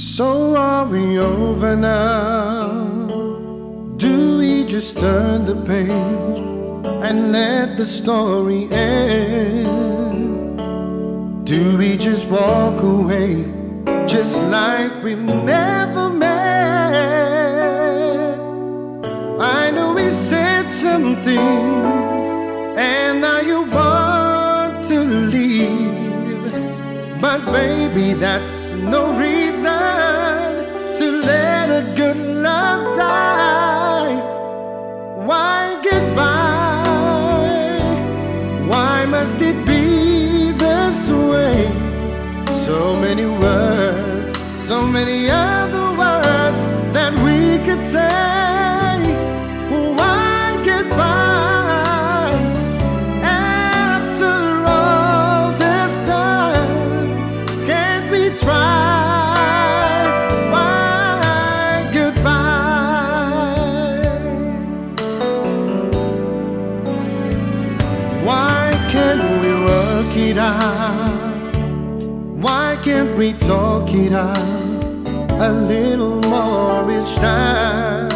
So are we over now? Do we just turn the page and let the story end? Do we just walk away just like we've never met? I know we said some things and now you want to leave, but baby, that's no reason to let a good love die. Why goodbye? Why must it be this way? So many words, so many other words that we could say. Why goodbye? it out? Why can't we talk it out a little more each time?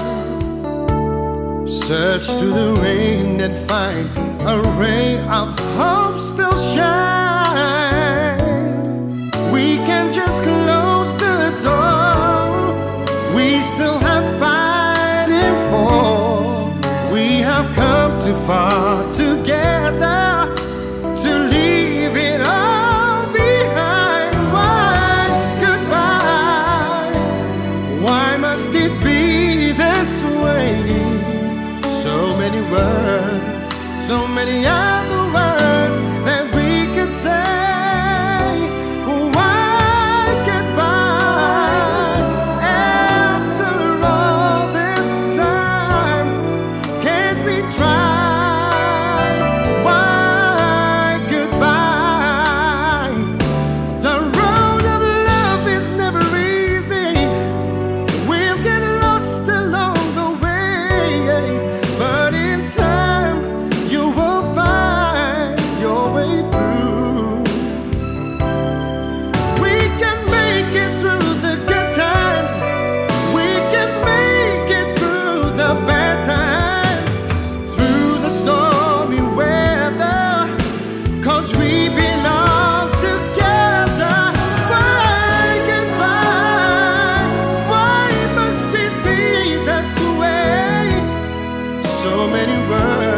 Search through the rain and find a ray of hope still shining. So many eyes. world.